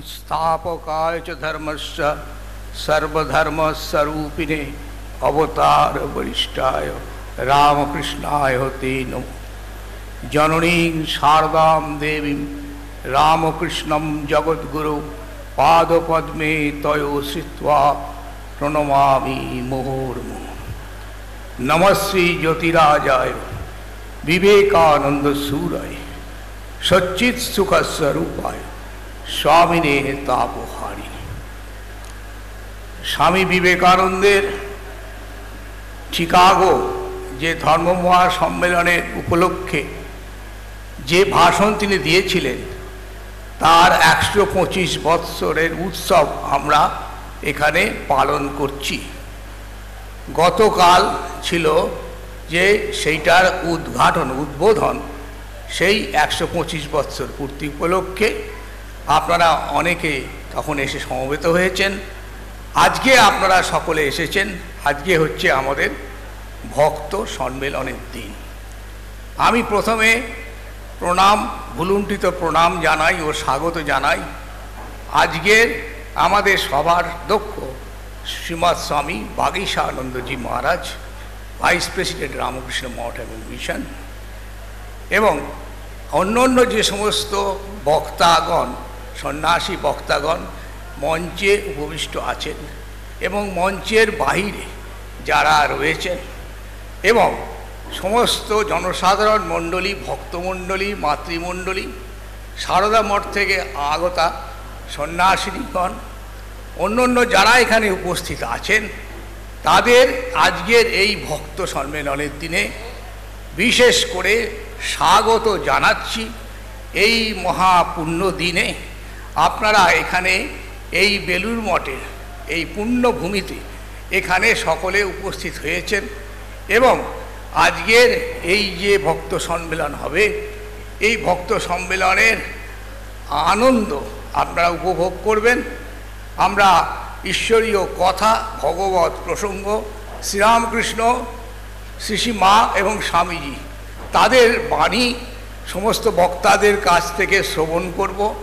संस्थापकाय च धर्मस्य सर्वधर्मस्वरूपिणे अवतार वरिष्ठाय रामकृष्णाय ते नमो जननीं शारदां देवीं रामकृष्णं जगद्गुरु पादपद्मे तयो श्रित्वा प्रणमामि मुहुर्मुहुः नमः श्री ज्योतिराजाय विवेकानंद सूराय सच्चित सुख स्वरूपाय স্বামিনে তাপহারি স্বামী বিবেকানন্দের চিকাগো যে ধর্ম মহাসম্মেলনের উপলক্ষে যে ভাষণ তিনি দিয়েছিলেন, তার একশো পঁচিশ বৎসরের উৎসব আমরা এখানে পালন করছি। গতকাল ছিল যে সেইটার উদ্ঘাটন, উদ্বোধন সেই একশো পঁচিশ বৎসর পূর্তি উপলক্ষে আপনারা অনেকে তখন এসে সমবেত হয়েছেন। আজকে আপনারা সকলে এসেছেন। আজকে হচ্ছে আমাদের ভক্ত সম্মেলনের দিন। আমি প্রথমে প্রণাম, ভুলুণ্ঠিত প্রণাম জানাই ও স্বাগত জানাই। আজকের আমাদের সবার দক্ষ শ্রীমৎ স্বামী বাগীশা আনন্দজি মহারাজ, ভাইস প্রেসিডেন্ট রামকৃষ্ণ মঠ এবং মিশন এবং অন্য অন্য যে সমস্ত বক্তাগণ সন্ন্যাসী বক্তাগণ মঞ্চে উপবিষ্ট আছেন এবং মঞ্চের বাহিরে যারা রয়েছেন এবং সমস্ত জনসাধারণ মণ্ডলী, ভক্তমণ্ডলী, মাতৃমণ্ডলী, সারদা মঠ থেকে আগতা সন্ন্যাসিনীগণ অন্য অন্য যারা এখানে উপস্থিত আছেন, তাদের আজকের এই ভক্ত সম্মেলনের দিনে বিশেষ করে স্বাগত জানাচ্ছি এই মহাপুণ্য দিনে। আপনারা এখানে এই বেলুর মঠে, এই পুণ্যভূমিতে এখানে সকলে উপস্থিত হয়েছেন এবং আজকের এই যে ভক্ত সম্মেলন হবে, এই ভক্ত সম্মেলনের আনন্দ আপনারা উপভোগ করবেন। আমরা ঈশ্বরীয় কথা, ভগবত প্রসঙ্গ, শ্রীরামকৃষ্ণ শ্রী মা এবং স্বামীজি, তাদের বাণী সমস্ত বক্তাদের কাছ থেকে শ্রবণ করব।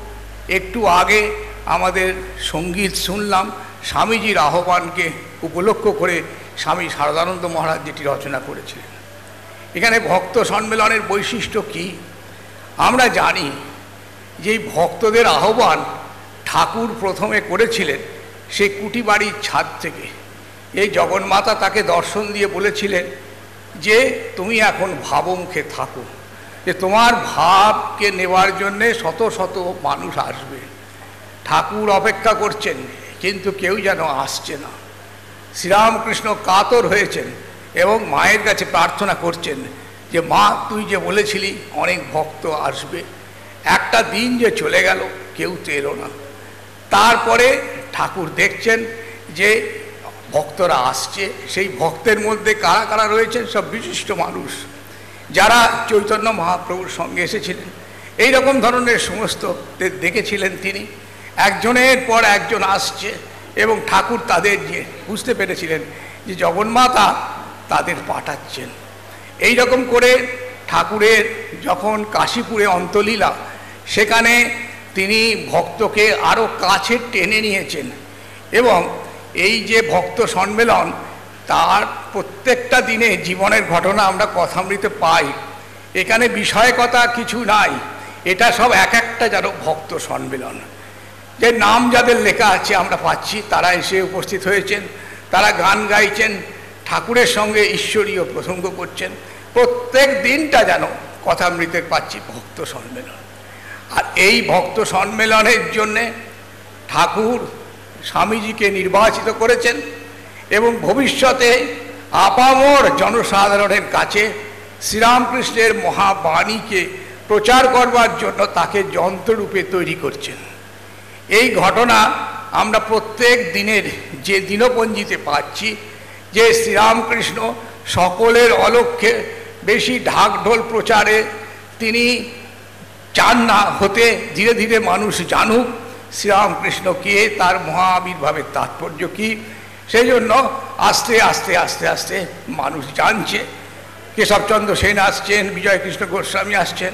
একটু আগে আমাদের সংগীত শুনলাম, স্বামীজির আহ্বানকে উপলক্ষ করে স্বামী শারদানন্দ মহারাজ যেটি রচনা করেছিলেন। এখানে ভক্ত সম্মেলনের বৈশিষ্ট্য কি? আমরা জানি যে ভক্তদের আহ্বান ঠাকুর প্রথমে করেছিলেন সেই কুটি বাড়ির ছাদ থেকে। এই জগন্মাতা তাকে দর্শন দিয়ে বলেছিলেন যে, তুমি এখন ভাবমুখে থাকো। যে তোমার ভাবকে নেওয়ার জন্যে শত শত মানুষ আসবে। ঠাকুর অপেক্ষা করছেন, কিন্তু কেউ যেন আসছে না। শ্রীরামকৃষ্ণ কাতর হয়েছেন এবং মায়ের কাছে প্রার্থনা করছেন যে, মা, তুই যে বলেছিলি অনেক ভক্ত আসবে, একটা দিন যে চলে গেল, কেউ তো এলো না। তারপরে ঠাকুর দেখছেন যে ভক্তরা আসছে। সেই ভক্তের মধ্যে কারা কারা রয়েছেন? সব বিশিষ্ট মানুষ। যারা চৈতন্য মহাপ্রভুর সঙ্গে এসেছিলেন, এই রকম ধরনের সমস্ত দেখেছিলেন তিনি। একজনের পর একজন আসছে এবং ঠাকুর তাদের যে, বুঝতে পেরেছিলেন যে জগন্মাতা তাদের পাঠাচ্ছেন। এই রকম করে ঠাকুরের যখন কাশীপুরে অন্তলীলা, সেখানে তিনি ভক্তকে আরও কাছে টেনে নিয়েছেন এবং এই যে ভক্ত সম্মেলন তার প্রত্যেকটা দিনে জীবনের ঘটনা আমরা কথামৃতে পাই। এখানে বিষয়কতা কিছু নাই। এটা সব এক একটা যেন ভক্ত সম্মেলন। যে নাম যাদের লেখা আছে আমরা পাচ্ছি, তারা এসে উপস্থিত হয়েছেন, তারা গান গাইছেন, ঠাকুরের সঙ্গে ঈশ্বরীয় প্রসঙ্গ করছেন। প্রত্যেক দিনটা যেন কথামৃতের পাচ্ছি ভক্ত সম্মেলন। আর এই ভক্ত সম্মেলনের জন্যে ঠাকুর স্বামীজিকে নির্বাচিত করেছেন। এবং ভবিষ্যতে আপামর জনসাধারণের কাছে শ্রীরামকৃষ্ণের মহাবাণীকে প্রচার করবার জন্য তাকে যন্ত্ররূপে তৈরি করছেন। এই ঘটনা আমরা প্রত্যেক দিনের যে দিনপঞ্জিতে পাচ্ছি যে শ্রীরামকৃষ্ণ সকলের অলক্ষ্যে বেশি ঢাকঢোল প্রচারে তিনি চান না হতে, ধীরে ধীরে মানুষ জানুক শ্রীরামকৃষ্ণ কে, তার মহা আবির্ভাবের তাৎপর্য কী সেই জন্য আস্তে আস্তে আস্তে আস্তে মানুষ জানছে। কেশবচন্দ্র সেন আসছেন, বিজয়কৃষ্ণ গোস্বামী আসছেন।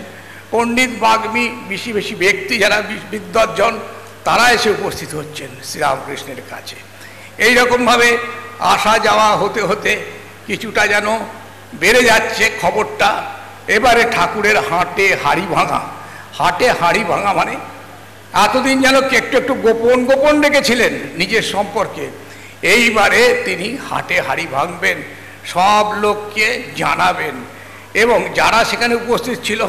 পণ্ডিত বাগ্মী, বেশি বেশি ব্যক্তি যারা বিদ্বজ্জন, তারা এসে উপস্থিত হচ্ছেন শ্রীরামকৃষ্ণের কাছে। এই রকমভাবে আসা যাওয়া হতে হতে কিছুটা যেন বেড়ে যাচ্ছে খবরটা। এবারে ঠাকুরের হাটে হাড়ি ভাঙা। হাটে হাড়ি ভাঙা মানে এতদিন যেন একটু একটু গোপন গোপন রেখেছিলেন নিজের সম্পর্কে। এইবারে তিনি হাটে হাড়ি ভাঙবেন, সব লোককে জানাবেন এবং যারা সেখানে উপস্থিত ছিল,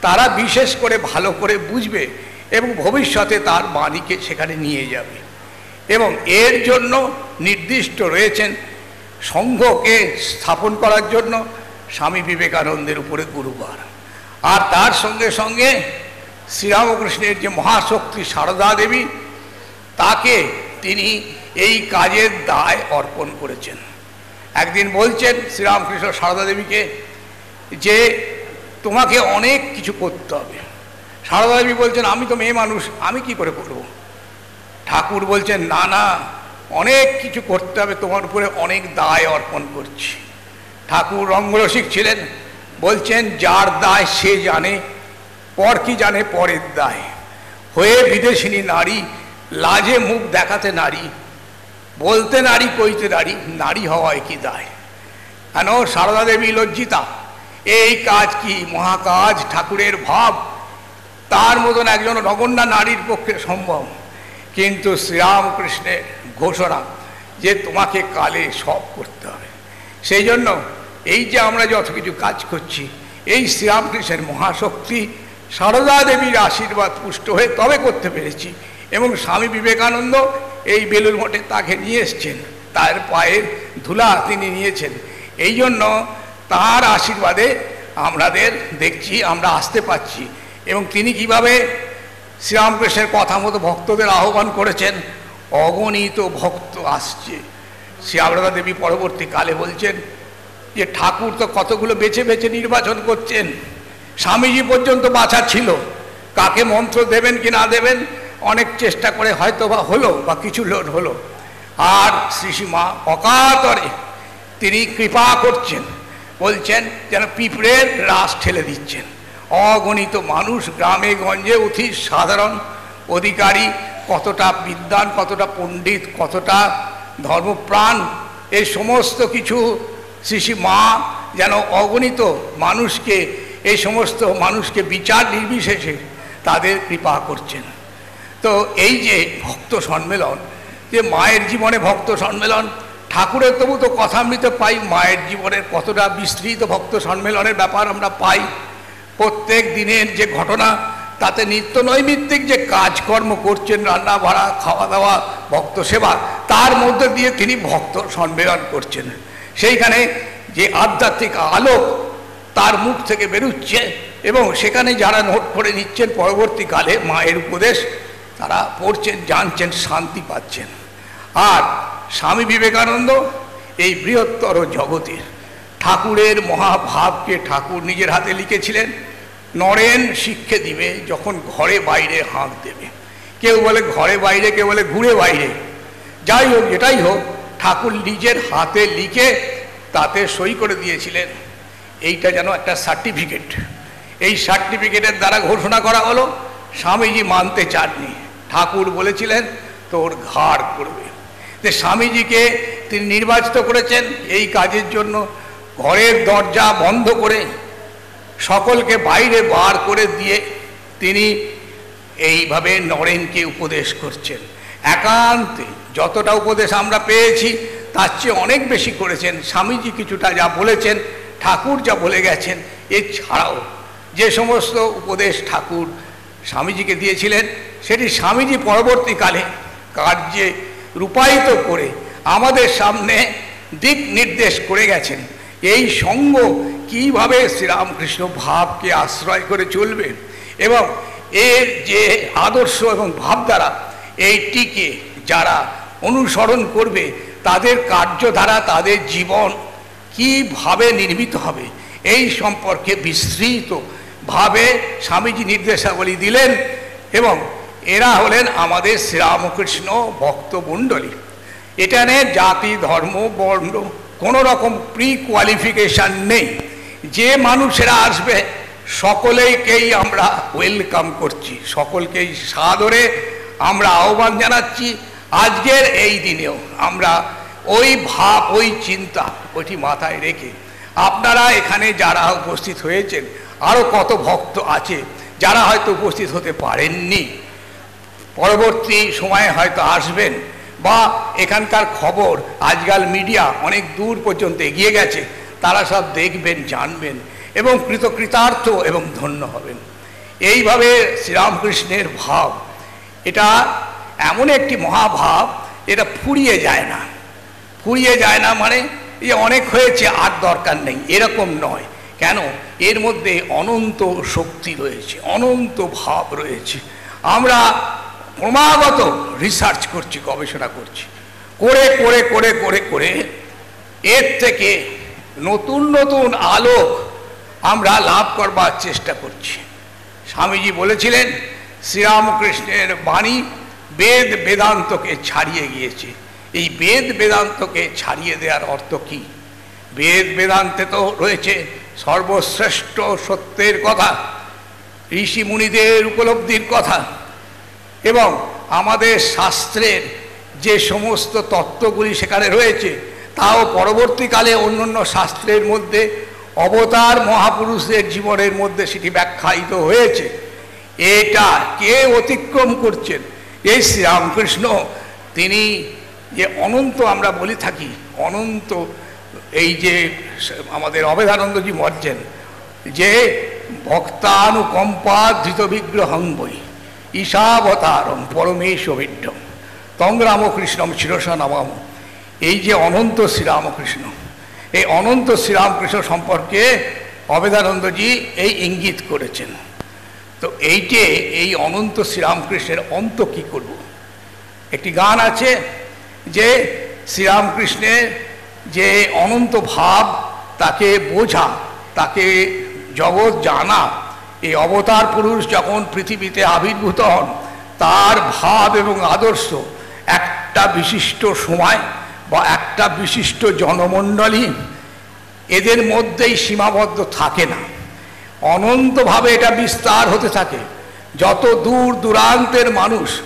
তারা বিশেষ করে ভালো করে বুঝবে এবং ভবিষ্যতে তার বাণীকে সেখানে নিয়ে যাবে। এবং এর জন্য নির্দিষ্ট রয়েছেন সংঘকে স্থাপন করার জন্য স্বামী বিবেকানন্দের উপরে গুরুবার। আর তার সঙ্গে সঙ্গে শ্রীরামকৃষ্ণের যে মহাশক্তি সারদা দেবী, তাকে তিনি এই কাজের দায় অর্পণ করেছেন। একদিন বলছেন শ্রীরামকৃষ্ণ সারদা দেবীকে যে তোমাকে অনেক কিছু করতে হবে। সারদা দেবী বলছেন, আমি তো মেয়ে মানুষ, আমি কি করে করব? ঠাকুর বলছেন, না না, অনেক কিছু করতে হবে, তোমার উপরে অনেক দায় অর্পণ করছি। ঠাকুর রঙ্গরসিক ছিলেন, বলছেন, যার দায় সে জানে, পর কি জানে পরের দায়। হয়ে বিদেশিনী নারী, লাজে মুখ দেখাতে নারী বলতে নারী, কইতে নারী নারী হওয়ায় কি দায়? কেন? সারদা দেবী লজ্জিতা। এই কাজ কি মহাকাজ? ঠাকুরের ভাব। তার মতন একজন নগণ্যা নারীর পক্ষে সম্ভব। কিন্তু শ্রীরামকৃষ্ণের ঘোষণা যে তোমাকে কালে সব করতে হবে। সেই জন্য এই যে আমরা যত কিছু কাজ করছি, এই শ্রীরামকৃষ্ণের মহাশক্তি সারদা দেবীর আশীর্বাদ পুষ্ট হয়ে তবে করতে পেরেছি। এবং স্বামী বিবেকানন্দ এই বেলুর মঠে তাকে নিয়ে এসছেন। তার পায়ের ধুলা তিনি নিয়েছেন। এই জন্য তার আশীর্বাদে আমাদের দেখছি, আমরা আসতে পাচ্ছি এবং তিনি কীভাবে শ্রীরামকৃষ্ণের কথা মতো ভক্তদের আহ্বান করেছেন, অগণিত ভক্ত আসছে। শ্রী আবরদা দেবী পরবর্তীকালে বলছেন যে, ঠাকুর তো কতগুলো বেছে বেছে নির্বাচন করছেন। স্বামীজি পর্যন্ত বাছা ছিল। কাকে মন্ত্র দেবেন কি না দেবেন অনেক চেষ্টা করে হয়তো বা হলো বা কিছু লোট হলো। আর শ্রীসীমা অকাতরে তিনি কৃপা করছেন, বলছেন যেন পিঁপড়ের রাস ঠেলে দিচ্ছেন। অগণিত মানুষ গ্রামে গঞ্জে অতি সাধারণ অধিকারী, কতটা বিদ্বান, কতটা পণ্ডিত, কতটা ধর্মপ্রাণ এই সমস্ত কিছু শ্রী মা যেন অগণিত মানুষকে এই সমস্ত মানুষকে বিচার নির্বিশেষে তাদের কৃপা করছেন। তো এই যে ভক্ত সম্মেলন, যে মায়ের জীবনে ভক্ত সম্মেলন, ঠাকুরের তবু তো কথামৃত পাই, মায়ের জীবনের কতটা বিস্তৃত ভক্ত সম্মেলনের ব্যাপার আমরা পাই। প্রত্যেক দিনের যে ঘটনা, তাতে নিত্য নৈমিত্তিক যে কাজকর্ম করছেন, রান্না ভাড়া, খাওয়া দাওয়া, ভক্ত সেবা, তার মধ্যে দিয়ে তিনি ভক্ত সম্মেলন করছেন। সেইখানে যে আধ্যাত্মিক আলোক তার মুখ থেকে বেরুচ্ছে এবং সেখানে যারা নোট করে নিচ্ছেন, পরবর্তীকালে মায়ের উপদেশ তারা পড়ছেন, জানছেন, শান্তি পাচ্ছেন। আর স্বামী বিবেকানন্দ এই বৃহত্তর জগতের ঠাকুরের মহাভাবকে ঠাকুর নিজের হাতে লিখেছিলেন, নরেন শিক্ষে দিবে যখন ঘরে বাইরে হাঁক দেবে। কেউ বলে ঘরে বাইরে, কেউ বলে ঘুরে বাইরে। যাই হোক এটাই হোক, ঠাকুর নিজের হাতে লিখে তাতে সই করে দিয়েছিলেন। এইটা যেন একটা সার্টিফিকেট এই সার্টিফিকেটের দ্বারা ঘোষণা করা হলো, স্বামীজি মানতে চাননি। ঠাকুর বলেছিলেন, তোর ঘাড় করবে। যে স্বামীজিকে তিনি নির্বাচিত করেছেন এই কাজের জন্য। ঘরের দরজা বন্ধ করে সকলকে বাইরে বার করে দিয়ে তিনি এইভাবে নরেনকে উপদেশ করছেন। একান্তে যতটা উপদেশ আমরা পেয়েছি, তার চেয়ে অনেক বেশি করেছেন। স্বামীজি কিছুটা যা বলেছেন, ঠাকুর যা বলে গেছেন, এছাড়াও যে সমস্ত উপদেশ ঠাকুর স্বামীজিকে দিয়েছিলেন, সেটি স্বামীজি পরবর্তীকালে কার্যে রূপায়িত করে আমাদের সামনে দিক নির্দেশ করে গেছেন। এই সঙ্গ কীভাবে শ্রীরামকৃষ্ণ ভাবকে আশ্রয় করে চলবে এবং এর যে আদর্শ এবং ভাবধারা, এইটিকে যারা অনুসরণ করবে, তাদের কার্যধারা, তাদের জীবন কীভাবে নির্মিত হবে, এই সম্পর্কে বিস্তৃতভাবে স্বামীজি নির্দেশাবলী দিলেন এবং এরা হলেন আমাদের শ্রীরামকৃষ্ণ ভক্তমণ্ডলী। এখানে জাতি, ধর্ম, বর্ণ কোনো রকম প্রি কোয়ালিফিকেশান নেই। যে মানুষেরা আসবে, সকলেইকেই আমরা ওয়েলকাম করছি, সকলকেই সাদরে আমরা আহ্বান জানাচ্ছি। আজকের এই দিনেও আমরা ওই ভাব, ওই চিন্তা ওইটি মাথায় রেখে আপনারা এখানে যারা উপস্থিত হয়েছেন আরও কত ভক্ত আছে যারা হয়তো উপস্থিত হতে পারেননি। পরবর্তী সময়ে হয়তো আসবেন বা এখানকার খবর, আজকাল মিডিয়া অনেক দূর পর্যন্ত এগিয়ে গেছে, তারা সব দেখবেন, জানবেন এবং কৃতকৃতার্থ এবং ধন্য হবেন। এইভাবে শ্রীরামকৃষ্ণের ভাব, এটা এমন একটি মহাভাব, এটা ফুরিয়ে যায় না। ফুরিয়ে যায় না মানে এই অনেক হয়েছে, আর দরকার নেই, এরকম নয়। কেন? এর মধ্যে অনন্ত শক্তি রয়েছে, অনন্ত ভাব রয়েছে। আমরা ক্রমাগত রিসার্চ করছি, গবেষণা করছি। করে করে করে করে করে এর থেকে নতুন নতুন আলোক আমরা লাভ করবার চেষ্টা করছি। স্বামীজি বলেছিলেন, শ্রীরামকৃষ্ণের বাণী বেদ বেদান্তকে ছাড়িয়ে গিয়েছে। এই বেদ বেদান্তকে ছাড়িয়ে দেওয়ার অর্থ কি? বেদ বেদান্তে তো রয়েছে সর্বশ্রেষ্ঠ সত্যের কথা, ঋষি মুনিদের উপলব্ধির কথা এবং আমাদের শাস্ত্রের যে সমস্ত তত্ত্বগুলি সেখানে রয়েছে, তাও পরবর্তীকালে অন্য অন্য শাস্ত্রের মধ্যে, অবতার মহাপুরুষদের জীবনের মধ্যে সেটি ব্যাখ্যায়িত হয়েছে। এটা কে অতিক্রম করছেন? এই শ্রীরামকৃষ্ণ, তিনি যে অনন্ত আমরা বলে থাকি, অনন্ত এই যে আমাদের অবেদানন্দজি মর্জেন যে ভক্তানুকম্পা ধৃত বিগ্রহং বই ঈশাবতারম পরমেশ বিড্ডম তং রামকৃষ্ণম শিরসা নবম এই যে অনন্ত শ্রীরামকৃষ্ণ, এই অনন্ত শ্রীরামকৃষ্ণ সম্পর্কে অবেদানন্দজি এই ইঙ্গিত করেছেন। তো এইটে এই অনন্ত শ্রীরামকৃষ্ণের অন্ত কি করব? একটি গান আছে যে শ্রীরামকৃষ্ণের যে অনন্ত ভাব তাকে বোঝা, তাকে জগৎ জানা। এই অবতার পুরুষ যখন পৃথিবীতে আবির্ভূত হন, তার ভাব এবং আদর্শ একটা বিশিষ্ট সময় বা একটা বিশিষ্ট জনমণ্ডলী এদের মধ্যেই সীমাবদ্ধ থাকে না। অনন্তভাবে এটা বিস্তার হতে থাকে। যত দূর দূরান্তের মানুষ,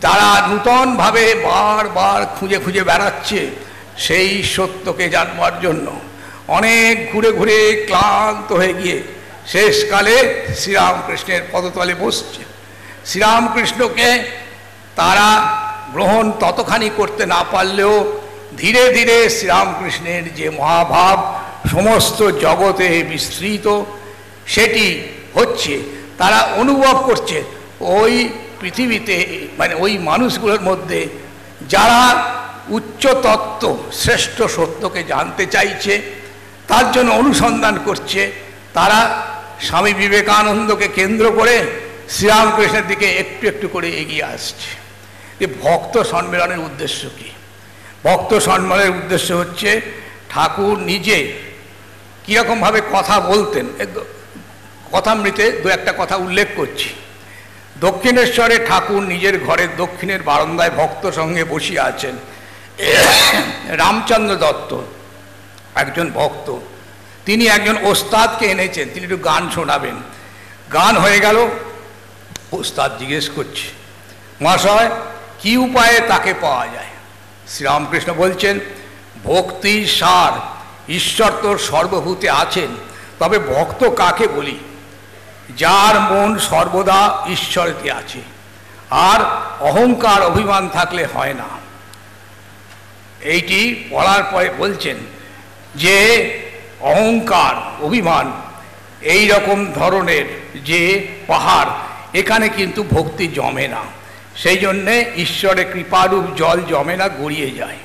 যারা নূতনভাবে বারবার খুঁজে খুঁজে বেড়াচ্ছে সেই সত্যকে জানবার জন্য অনেক ঘুরে ঘুরে ক্লান্ত হয়ে গিয়ে শেষকালে শ্রীরামকৃষ্ণের পদতলে বসছে। শ্রীরামকৃষ্ণকে তারা গ্রহণ ততখানি করতে না পারলেও ধীরে ধীরে শ্রীরামকৃষ্ণের যে মহাভাব সমস্ত জগতে বিস্তৃত, সেটি হচ্ছে, তারা অনুভব করছে ওই পৃথিবীতে মানে ওই মানুষগুলোর মধ্যে যারা উচ্চ তত্ত্ব শ্রেষ্ঠ সত্যকে জানতে চাইছে, তার জন্য অনুসন্ধান করছে। তারা স্বামী বিবেকানন্দকে কেন্দ্র করে শ্রীরামকৃষ্ণের দিকে একটু একটু করে এগিয়ে আসছে। যে ভক্ত সম্মেলনের উদ্দেশ্য কি? ভক্ত সম্মেলনের উদ্দেশ্য হচ্ছে ঠাকুর নিজে কীরকমভাবে কথা বলতেন। কথামৃতে দু একটা কথা উল্লেখ করছি। দক্ষিণেশ্বরে ঠাকুর নিজের ঘরের দক্ষিণের বারান্দায় ভক্ত সঙ্গে বসিয়ে আছেন। রামচন্দ্র দত্ত, একজন ভক্ত। তিনি একজন ওস্তাদকে এনেছেন, তিনি একটু গান শোনাবেন। গান হয়ে গেল, ওস্তাদ জিজ্ঞেস করছে, মহাশয়, কি উপায়ে তাকে পাওয়া যায়? শ্রীরামকৃষ্ণ বলছেন ভক্তি সার, ঈশ্বর তোর সর্বভূতে আছেন, তবে ভক্ত কাকে বলি? যার মন সর্বদা ঈশ্বরকে আছে, আর অহংকার অভিমান থাকলে হয় না। এইটি পড়ার পরে বলছেন যে অহংকার, অভিমান, এই রকম ধরনের যে পাহাড়, এখানে কিন্তু ভক্তি জমে না। সেই জন্যে ঈশ্বরের কৃপারূপ জল জমে না, গড়িয়ে যায়।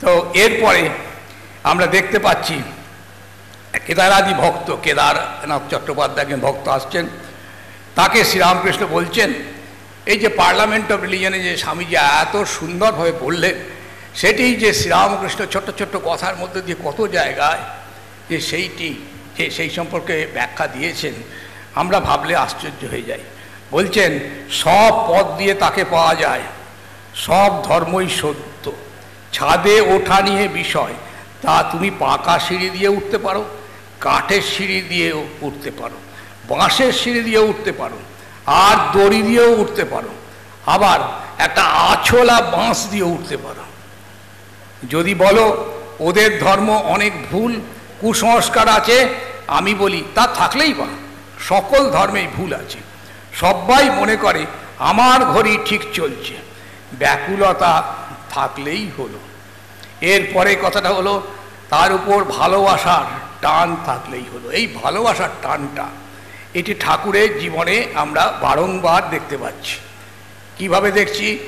তো এরপরে আমরা দেখতে পাচ্ছি, কেদারাদি ভক্ত, কেদারনাথ চট্টোপাধ্যায় একজন ভক্ত আসছেন। তাকে শ্রীরামকৃষ্ণ বলছেন, এই যে পার্লামেন্ট অফ রিলিজনে যে স্বামীজি এত সুন্দরভাবে বললেন সেটি যে শ্রীরামকৃষ্ণ ছোট্ট ছোট্ট কথার মধ্যে দিয়ে কত জায়গায় যে সেইটি, যে সেই সম্পর্কে ব্যাখ্যা দিয়েছেন, আমরা ভাবলে আশ্চর্য হয়ে যাই। বলছেন, সব পথ দিয়ে তাকে পাওয়া যায়, সব ধর্মই সত্য। ছাদে ওঠা নিয়ে বিষয়, তা তুমি পাকা সিঁড়ি দিয়ে উঠতে পারো, কাঠের সিঁড়ি দিয়েও উঠতে পারো, বাঁশের সিঁড়ি দিয়েও উঠতে পারো, আর দড়ি দিয়েও উঠতে পারো, আবার একটা আছলা বাঁশ দিয়ে উঠতে পারো। যদি বলো ওদের ধর্ম অনেক ভুল, কুসংস্কার আছে, আমি বলি, তা থাকলেই বা সকল ধর্মেই ভুল আছে। সবাই মনে করে, আমার ঘড়ি ঠিক চলছে। ব্যাকুলতা থাকলেই হলো। এরপরে কথাটা হলো, তার উপর ভালোবাসার টান থাকলেই হলো। এই ভালোবাসার টানটা, এটি ঠাকুরের জীবনে আমরা বারংবার দেখতে পাচ্ছি। কীভাবে দেখছি?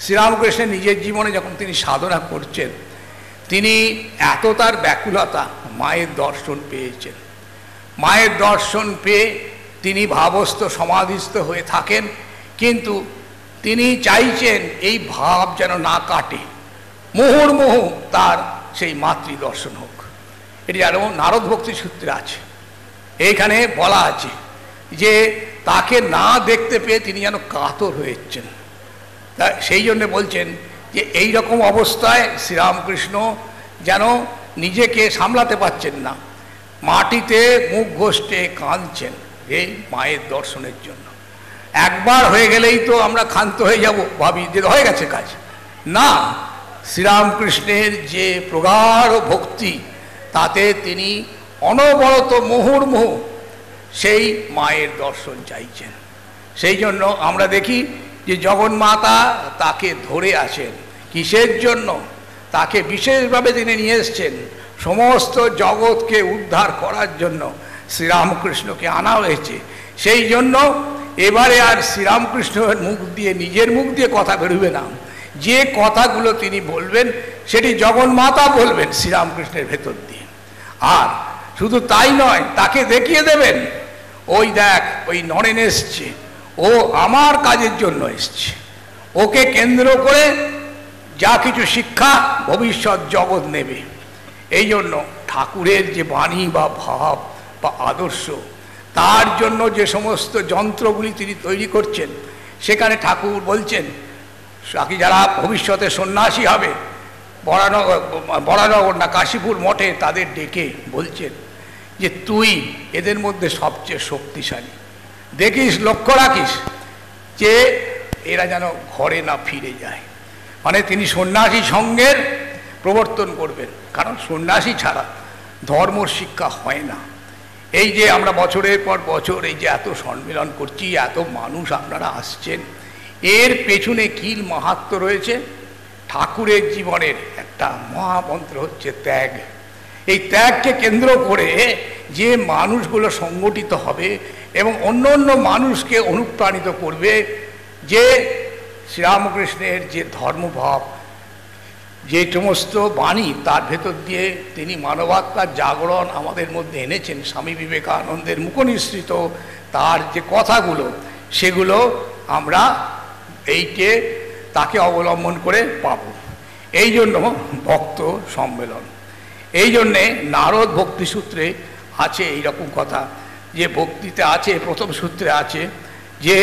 শ্রীরামকৃষ্ণের নিজের জীবনে যখন তিনি সাধনা করছেন, তিনি এত তার ব্যাকুলতা মায়ের দর্শন পেয়েছেন। মায়ের দর্শন পেয়ে তিনি ভাবস্থ, সমাধিস্থ হয়ে থাকেন, কিন্তু তিনি চাইছেন এই ভাব যেন না কাটে। মুহুর্মুহু তার সেই মাতৃ দর্শন হোক। এটি আরও নারদ ভক্তি সূত্রে আছে। এইখানে বলা আছে যে তাকে না দেখতে পেয়ে তিনি যেন কাতর হয়েছেন। তা সেই জন্য বলছেন যে এই রকম অবস্থায় শ্রীরামকৃষ্ণ যেন নিজেকে সামলাতে পারছেন না। মাটিতে মুখ ঘষ্টে কাঁদছেন এই মায়ের দর্শনের জন্য। একবার হয়ে গেলেই তো আমরা ক্ষান্ত হয়ে যাব, ভাবি যে হয়ে গেছে কাজ। না, শ্রীরামকৃষ্ণের যে প্রগাঢ় ভক্তি, তাতে তিনি অনবরত মুহুর্মুহু সেই মায়ের দর্শন চাইছেন। সেই জন্য আমরা দেখি যে জগন্মাতা তাকে ধরে আছেন। কিসের জন্য? তাকে বিশেষভাবে তিনি নিয়ে এসছেন। সমস্ত জগৎকে উদ্ধার করার জন্য শ্রীরামকৃষ্ণকে আনা হয়েছে। সেই জন্য এবারে আর শ্রীরামকৃষ্ণের মুখ দিয়ে, নিজের মুখ দিয়ে কথা বেরোবে না। যে কথাগুলো তিনি বলবেন, সেটি জগন্মাতা বলবেন শ্রীরামকৃষ্ণের ভেতর দিয়ে। আর শুধু তাই নয়, তাকে দেখিয়ে দেবেন, ওই দেখ, ওই নরেন এসছে। ও আমার কাজের জন্য এসছে। ওকে কেন্দ্র করে যা কিছু শিক্ষা ভবিষ্যৎ জগৎ নেবে। এই জন্য ঠাকুরের যে বাণী বা ভাব বা আদর্শ, তার জন্য যে সমস্ত যন্ত্রগুলি তিনি তৈরি করছেন, সেখানে ঠাকুর বলছেন, বাকি যারা ভবিষ্যতে সন্ন্যাসী হবে বরানগর বরানগর না কাশীপুর মঠে তাদের ডেকে বলছেন যে, তুই এদের মধ্যে সবচেয়ে শক্তিশালী। দেখিস, লক্ষ্য রাখিস যে এরা যেন ঘরে না ফিরে যায়। মানে তিনি সন্ন্যাসী সঙ্গের প্রবর্তন করবেন, কারণ সন্ন্যাসী ছাড়া ধর্ম শিক্ষা হয় না। এই যে আমরা বছরের পর বছর এই যে এত সম্মেলন করছি, এত মানুষ আপনারা আসছেন, এর পেছনে কিল মাহাত্ম রয়েছে। ঠাকুরের জীবনের একটা মহামন্ত্র হচ্ছে ত্যাগ। এই ত্যাগকে কেন্দ্র করে যে মানুষগুলো সংগঠিত হবে এবং অন্য অন্য মানুষকে অনুপ্রাণিত করবে যে শ্রীরামকৃষ্ণের যে ধর্মভাব, যে সমস্ত বাণী তার ভেতর দিয়ে তিনি মানবাত্মার জাগরণ আমাদের মধ্যে এনেছেন, স্বামী বিবেকানন্দের মুখনিসৃত তার যে কথাগুলো, সেগুলো আমরা এইকে, তাকে অবলম্বন করে পাব। এই জন্য ভক্ত সম্মেলন। এই জন্যে নারদ ভক্তি সূত্রে আছে এইরকম কথা। যে ভক্তিতে আছে, প্রথম সূত্রে আছে, যে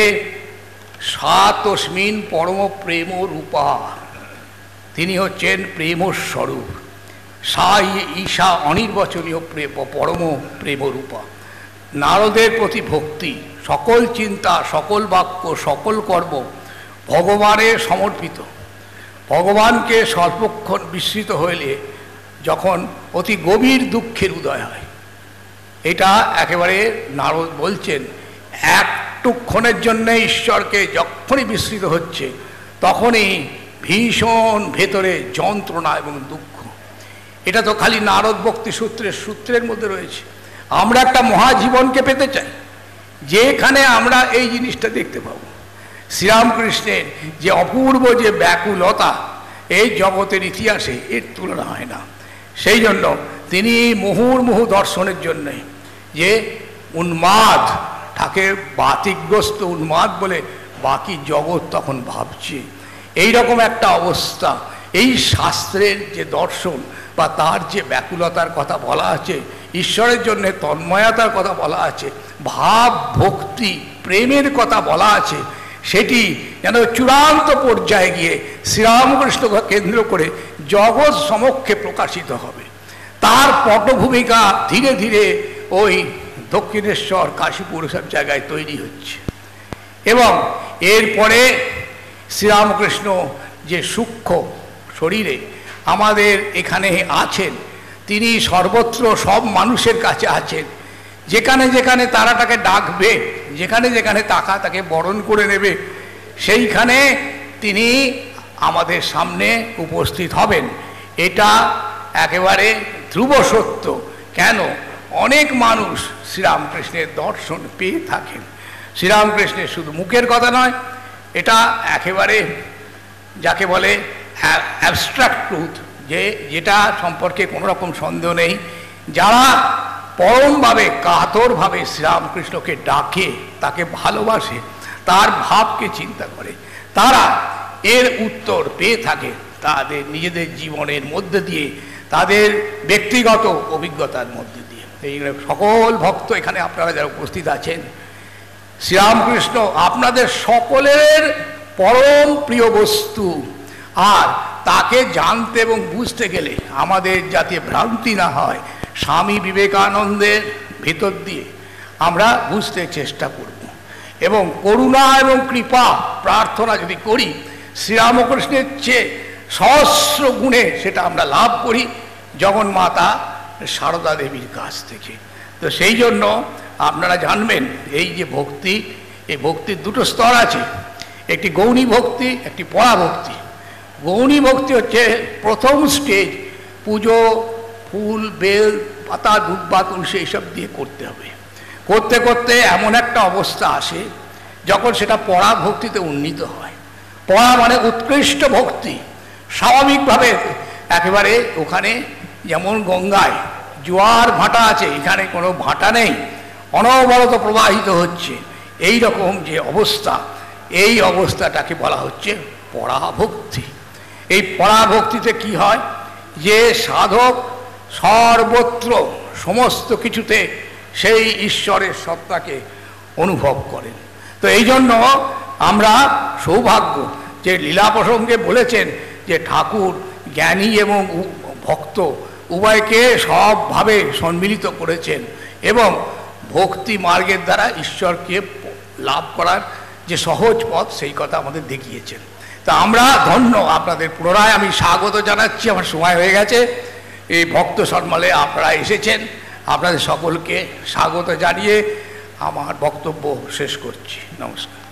সাতস্মিন পরম প্রেম রূপা। তিনি হচ্ছেন প্রেম স্বরূপ। সাই ঈশা অনির্বচনীয় প্রেম পরম প্রেমরূপা নারদের প্রতি ভক্তি, সকল চিন্তা, সকল বাক্য, সকল কর্ম ভগবানের সমর্পিত। ভগবানকে সর্বক্ষণ বিস্মৃত হইলে যখন অতি গভীর দুঃখের উদয় হয়। এটা একেবারে নারদ বলছেন একটুক্ষণের জন্য ঈশ্বরকে যখনই বিস্মৃত হচ্ছে, তখনই ভীষণ ভেতরে যন্ত্রণা এবং দুঃখ। এটা তো খালি নারদ ভক্তি সূত্রের সূত্রের মধ্যে রয়েছে। আমরা একটা মহাজীবনকে পেতে চাই, যেখানে আমরা এই জিনিসটা দেখতে পাবো। শ্রীরামকৃষ্ণের যে অপূর্ব যে ব্যাকুলতা, এই জগতের ইতিহাসে এর তুলনা হয় না। সেই জন্য তিনি মুহুর্মুহু দর্শনের জন্যে যে উন্মাদ, তাকে বাতিগ্রস্ত উন্মাদ বলে বাকি জগৎ তখন ভাবছে। এই রকম একটা অবস্থা। এই শাস্ত্রের যে দর্শন বা তার যে ব্যাকুলতার কথা বলা আছে, ঈশ্বরের জন্য তন্ময়তার কথা বলা আছে, ভাব, ভক্তি, প্রেমের কথা বলা আছে, সেটি যেন চূড়ান্ত পর্যায়ে গিয়ে শ্রীরামকৃষ্ণকে কেন্দ্র করে জগৎ সমক্ষে প্রকাশিত হবে। তার পটভূমিকা ধীরে ধীরে ওই দক্ষিণেশ্বর, কাশীপুর সব জায়গায় তৈরি হচ্ছে। এবং এরপরে শ্রীরামকৃষ্ণ যে সূক্ষ্ম শরীরে আমাদের এখানে আছেন, তিনি সর্বত্র সব মানুষের কাছে আছেন। যেখানে যেখানে তারা তাকে ডাকবে, যেখানে যেখানে তাকা তাকে বরণ করে নেবে, সেইখানে তিনি আমাদের সামনে উপস্থিত হবেন। এটা একেবারে ধ্রুব সত্য। কেন? অনেক মানুষ শ্রীরামকৃষ্ণের দর্শন পেয়ে থাকেন। শ্রীরামকৃষ্ণের শুধু মুখের কথা নয়, এটা একেবারে যাকে বলে অ্যাবস্ট্রাক্ট ট্রুথ যে, যেটা সম্পর্কে কোনো রকম সন্দেহ নেই। যারা পরমভাবে, কাতরভাবে শ্রীরামকৃষ্ণকে ডাকে, তাকে ভালোবাসে, তার ভাবকে চিন্তা করে, তারা এর উত্তর পেয়ে থাকে। তাদের নিজেদের জীবনের মধ্যে দিয়ে তাদের ব্যক্তিগত অভিজ্ঞতার মধ্যে দিয়ে। এই সকল ভক্ত এখানে আপনারা যারা উপস্থিত আছেন, শ্রীরামকৃষ্ণ আপনাদের সকলের পরম প্রিয় বস্তু। আর তাকে জানতে এবং বুঝতে গেলে আমাদের যাতে ভ্রান্তি না হয়, স্বামী বিবেকানন্দের ভেতর দিয়ে আমরা বুঝতে চেষ্টা করব। এবং করুণা এবং কৃপা প্রার্থনা যদি করি, শ্রীরামকৃষ্ণের চেয়ে সহস্র গুণে সেটা আমরা লাভ করি জগন্মাতা সারদা দেবীর কাছ থেকে। তো সেই জন্য আপনারা জানবেন, এই যে ভক্তি, এই ভক্তির দুটো স্তর আছে। একটি গৌণী ভক্তি, একটি পড়া ভক্তি। গৌণী ভক্তি হচ্ছে প্রথম স্টেজ পুজো, ফুল, বেল, পাতা দুব্বা তুলসী, এইসব দিয়ে করতে হবে। করতে করতে এমন একটা অবস্থা আসে, যখন সেটা পড়া ভক্তিতে উন্নীত হয়। পড়া মানে উৎকৃষ্ট ভক্তি। স্বাভাবিকভাবে একেবারে ওখানে যেমন গঙ্গায় জোয়ার ভাটা আছে, এখানে কোনো ভাটা নেই, অনবরত প্রবাহিত হচ্ছে। এই রকম যে অবস্থা, এই অবস্থাটাকে বলা হচ্ছে পরাভক্তি। এই পরাভক্তিতে কি হয়? যে সাধক সর্বত্র সমস্ত কিছুতে সেই ঈশ্বরের সত্তাকে অনুভব করেন। তো এই জন্য আমরা সৌভাগ্য যে লীলা প্রসঙ্গে বলেছেন যে ঠাকুর জ্ঞানী এবং ভক্ত, উভয়কে সবভাবে সম্মিলিত করেছেন এবং ভক্তি মার্গের দ্বারা ঈশ্বরকে লাভ করার যে সহজ পথ, সেই কথা আমাদের দেখিয়েছেন। তা আমরা ধন্য আপনাদের পুনরায় আমি স্বাগত জানাচ্ছি, আমার সময় হয়ে গেছে। এই ভক্ত সম্মালে আপনারা এসেছেন, আপনাদের সকলকে স্বাগত জানিয়ে আমার বক্তব্য শেষ করছি। নমস্কার।